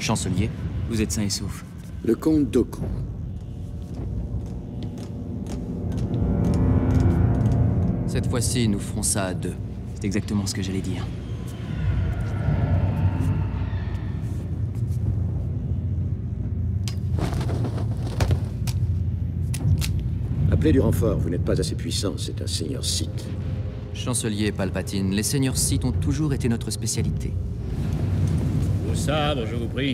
Chancelier, vous êtes sain et sauf. Le comte Doku. Cette fois-ci, nous ferons ça à deux. C'est exactement ce que j'allais dire. Appelez du renfort, vous n'êtes pas assez puissant, c'est un seigneur Sith. Chancelier Palpatine, les seigneurs Sith ont toujours été notre spécialité. Sabre, je vous prie.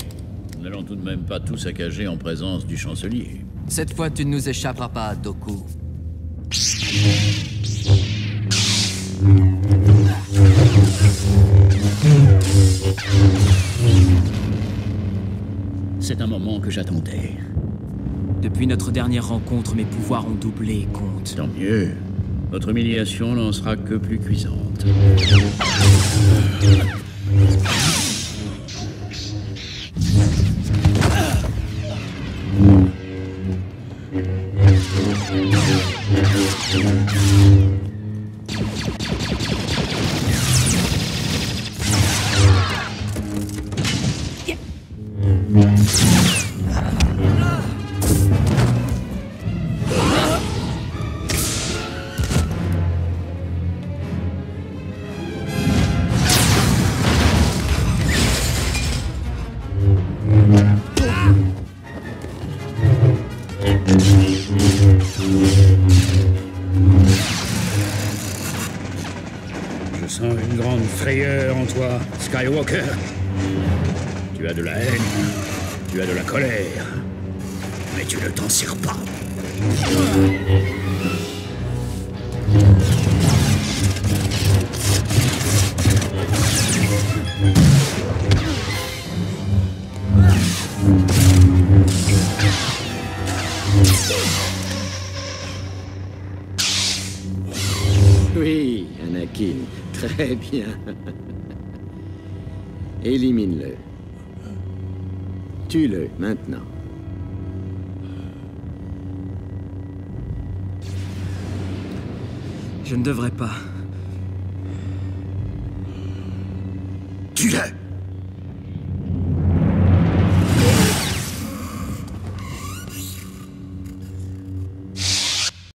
Nous n'allons tout de même pas tout saccager en présence du chancelier. Cette fois, tu ne nous échapperas pas, Doku. C'est un moment que j'attendais. Depuis notre dernière rencontre, mes pouvoirs ont doublé, comte. Tant mieux. Votre humiliation n'en sera que plus cuisante. Je sens une grande frayeur en toi, Skywalker. Tu as de la haine, tu as de la colère, mais tu ne t'en sers pas. Oui, Anakin, très bien. Élimine-le. Tue-le, maintenant. Je ne devrais pas. Tue-le